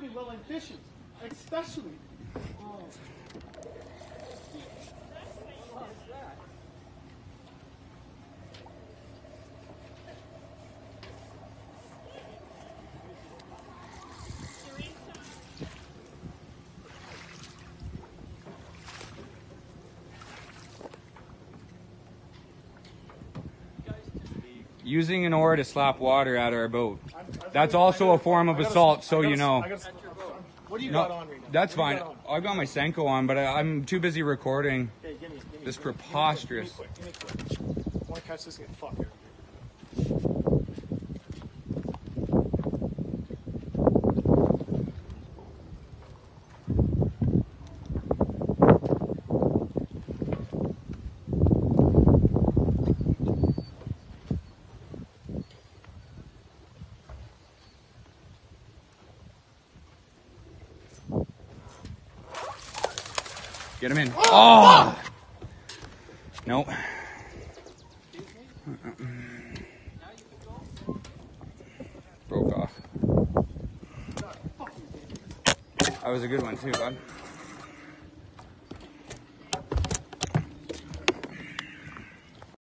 me while I'm fishing, especially. Oh. Using an oar to slap water at our boat. That's also a form of assault, so you know. What do you No, got on right now? that's What do you fine. I've got my Senko on, but I, I'm too busy recording. Okay, give me, give me. This give me- me preposterous. Give me quick. Give me quick. I want to catch this and get fucked Get him in. Oh! oh! Nope. Broke off. That was a good one too, bud.